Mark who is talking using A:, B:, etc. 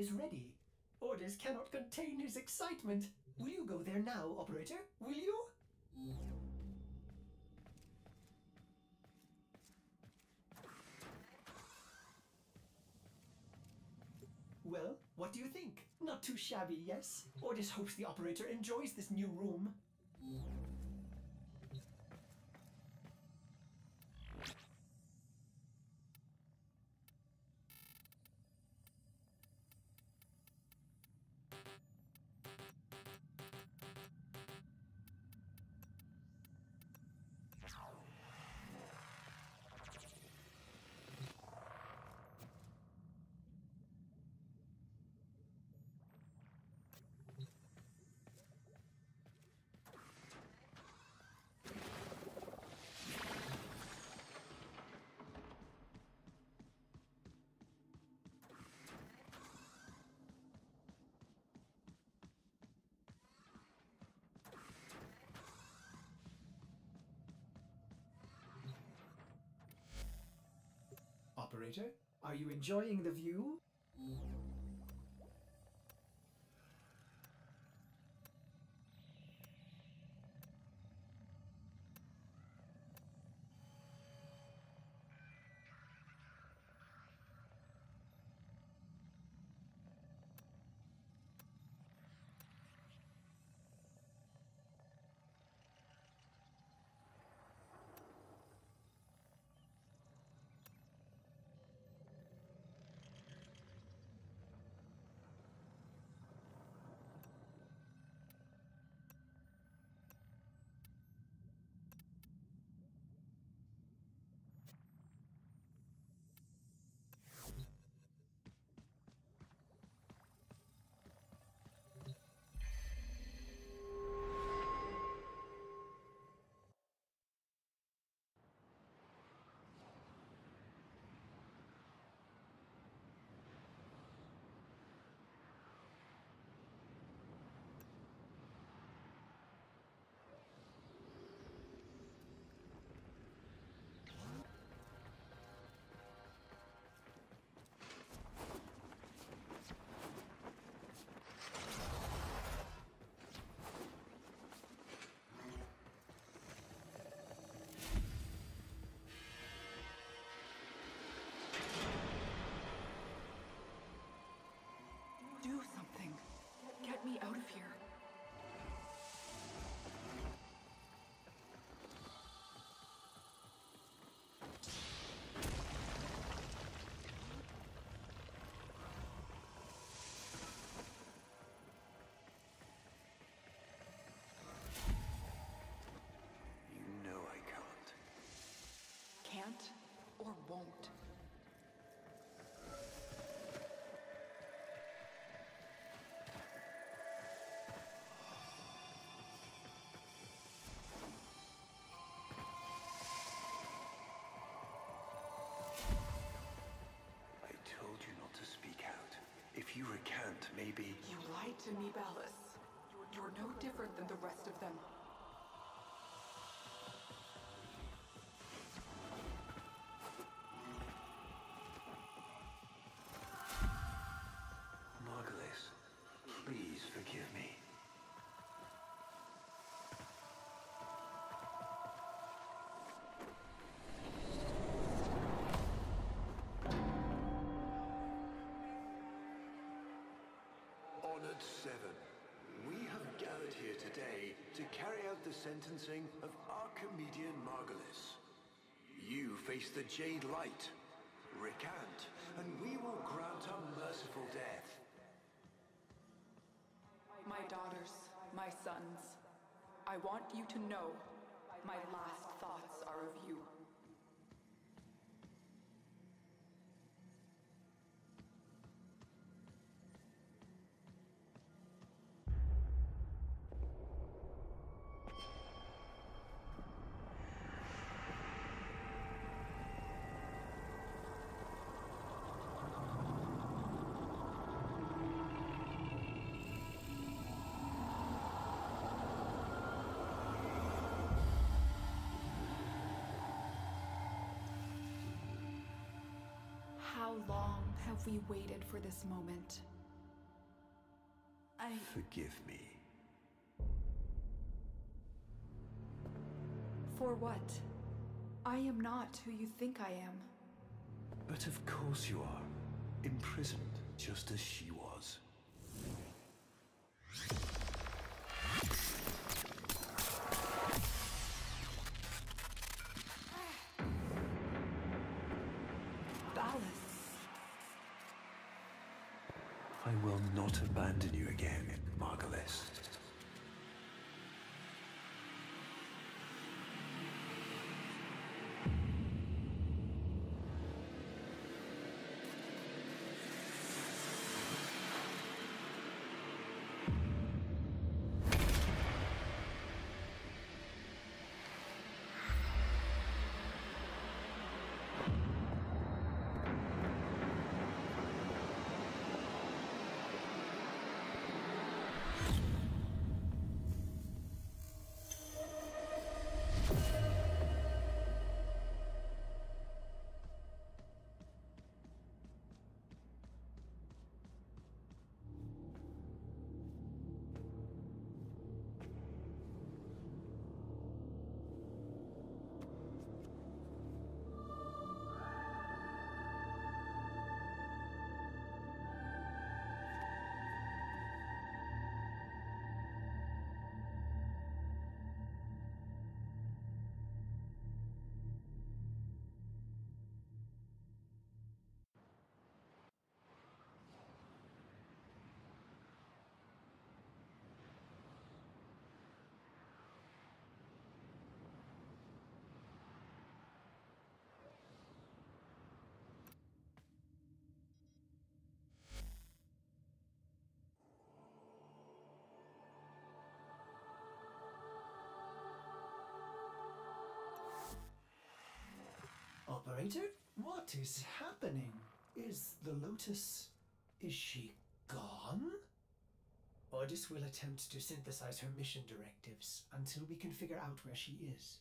A: is ready. Ordis cannot contain his excitement. Will you go there now, operator? Will you? Well, what do you think? Not too shabby, yes? Ordis hopes the operator enjoys this new room. Operator, are you enjoying the view?
B: Out.
C: If you recant, maybe.
B: You lied to me, Ballas. You're no different than the rest of them.
C: Sentencing of Archimedean Margulis. You face the Jade Light. Recant, and we will grant a merciful death.
B: My daughters, my sons, I want you to know my last thoughts are of you. How long have we waited for this moment? I.
C: Forgive me.
B: For what? I am not who you think I am.
C: But of course you are. Imprisoned, just as she was. I will not abandon you again, Margulis.
A: Operator, what is happening? Is the Lotus. is she gone? Ordis will attempt to synthesize her mission directives until we can figure out where she is.